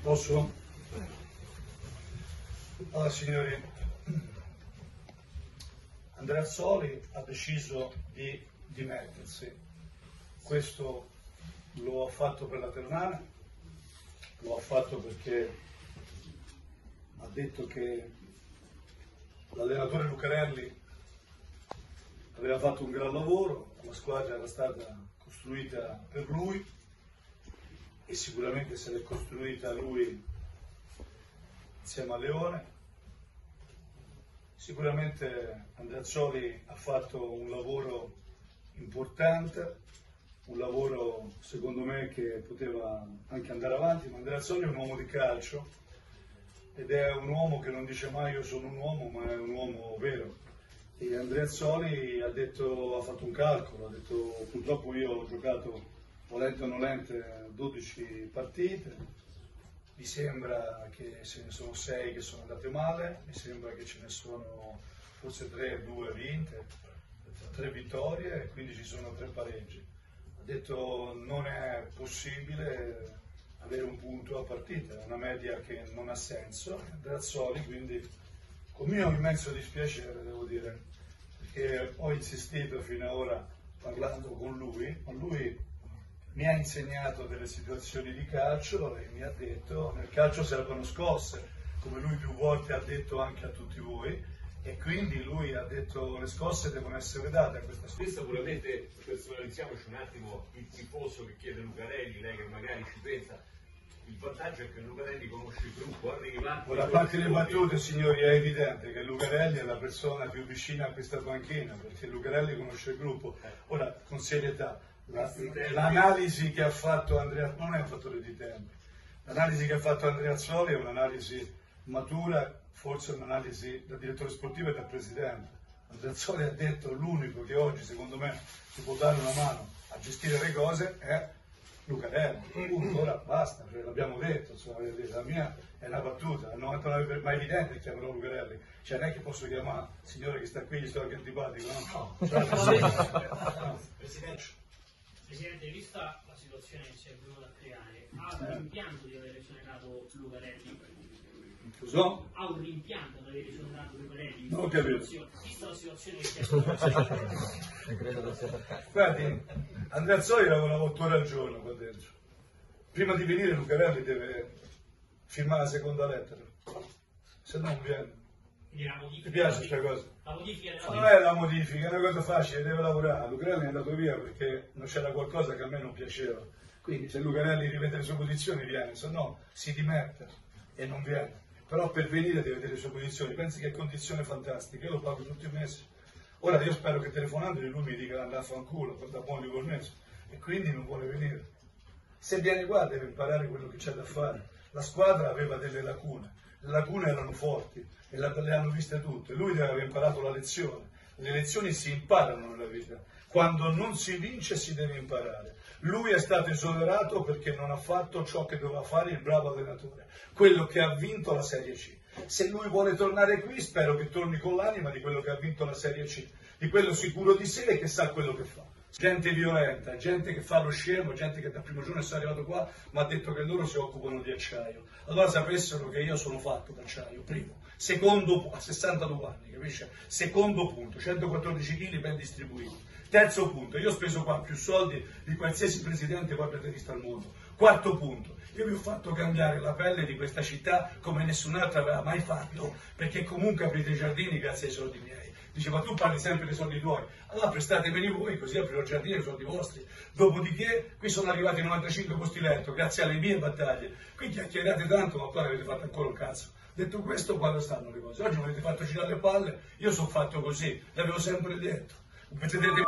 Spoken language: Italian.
Posso? Allora signori, Andrea Soli ha deciso di dimettersi. Questo lo ha fatto per la Ternana, lo ha fatto perché ha detto che l'allenatore Lucarelli aveva fatto un gran lavoro, la squadra era stata costruita per lui e sicuramente se l'è costruita lui insieme a Leone. Sicuramente Andreazzoli ha fatto un lavoro importante, un lavoro secondo me che poteva anche andare avanti, ma Andreazzoli è un uomo di calcio ed è un uomo che non dice mai io sono un uomo, ma è un uomo vero. E Andreazzoli ha, detto, ha fatto un calcolo, ha detto purtroppo io ho giocato volente o nolente 12 partite, mi sembra che ce ne sono 6 che sono andate male, mi sembra che ce ne sono forse 3, 2 vinte, 3 vittorie e quindi ci sono 3 pareggi. Ha detto non è possibile avere un punto a partita, è una media che non ha senso, Grazzoli quindi con mio immenso dispiacere dire, perché ho insistito fino ad ora parlando con lui, ma lui mi ha insegnato delle situazioni di calcio e mi ha detto nel calcio servono scosse, come lui più volte ha detto anche a tutti voi, e quindi lui ha detto le scosse devono essere date a questa squadra. Sicuramente personalizziamoci un attimo il tifoso che chiede Lucarelli, lei che magari ci pensa, il vantaggio è che Lucarelli conosce il gruppo, arriva... Ora, a parte le battute, signori, è evidente che Lucarelli è la persona più vicina a questa panchina, perché Lucarelli conosce il gruppo. Ora, con serietà, l'analisi che ha fatto Andrea, non è un fattore di tempo, l'analisi che ha fatto Andrea Zoli è un'analisi matura, forse un'analisi da direttore sportivo e da presidente. Andrea Zoli ha detto l'unico che oggi secondo me si può dare una mano a gestire le cose è Lucarelli, punto, ora basta, cioè, l'abbiamo detto, insomma, la mia è una battuta, al 99%, ma è evidente che chiamerò Lucarelli, cioè non è che posso chiamare il signore che sta qui, gli sto anche antipatico, no? no. Cioè, Presidente. Presidente, vista la situazione che si è venuta a creare, ha un rimpianto di aver esonerato Lucarelli? Scuso? Ha un rimpianto di aver esonerato Lucarelli? Non ho capito. Vista la situazione che si è venuta Guardi, Andrea Zoi lavora 8 ore al giorno qua dentro. Prima di venire Lucarelli deve firmare la seconda lettera, se no non viene. Ti piace questa cosa? La modifica Non è la modifica, è una cosa facile, deve lavorare. Lucarelli è andato via perché non c'era qualcosa che a me non piaceva. Quindi se Lucarelli rivede le sue posizioni viene, se no si dimette e non viene. Però per venire deve vedere le sue posizioni. Pensi che è condizione fantastica, io lo pago tutti i mesi. Ora io spero che telefonandogli lui mi dica di andare a fanculo, per da buon permesso. E quindi non vuole venire. Se viene qua deve imparare quello che c'è da fare. La squadra aveva delle lacune le lacune erano forti e le hanno viste tutte. Lui deve aver imparato la lezione. Le lezioni si imparano nella vita. Quando non si vince si deve imparare. Lui è stato esonerato perché non ha fatto ciò che doveva fare il bravo allenatore, quello che ha vinto la Serie C. Se lui vuole tornare qui, spero che torni con l'anima di quello che ha vinto la Serie C, di quello sicuro di sé e che sa quello che fa gente violenta, gente che fa lo scemo, gente che dal primo giorno è arrivato qua mi ha detto che loro si occupano di acciaio. Allora sapessero che io sono fatto d'acciaio, primo. Secondo, a 62 anni, capisce? Secondo punto, 114 kg ben distribuiti. Terzo punto, io ho speso qua più soldi di qualsiasi presidente poi platerista al mondo. Quarto punto, io vi ho fatto cambiare la pelle di questa città come nessun altro aveva mai fatto, perché comunque aprite i giardini grazie ai soldi miei. Dice, ma tu parli sempre dei soldi tuoi. Allora prestatemeli voi, così aprirò il giardino, i soldi vostri. Dopodiché, qui sono arrivati 95 posti letto, grazie alle mie battaglie. Qui chiacchierate tanto, ma poi avete fatto ancora un cazzo. Detto questo, quando stanno le cose? Oggi mi avete fatto girare le palle, io sono fatto così, l'avevo sempre detto. 不是这这。